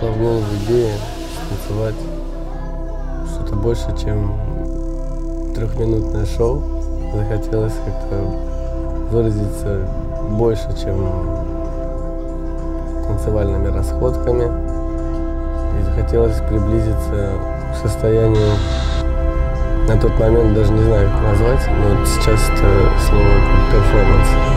пришла в голову идея танцевать что-то больше, чем трехминутное шоу. Захотелось как-то выразиться больше, чем танцевальными расходками. И захотелось приблизиться к состоянию, на тот момент даже не знаю, как назвать, но вот сейчас это слово перформанс.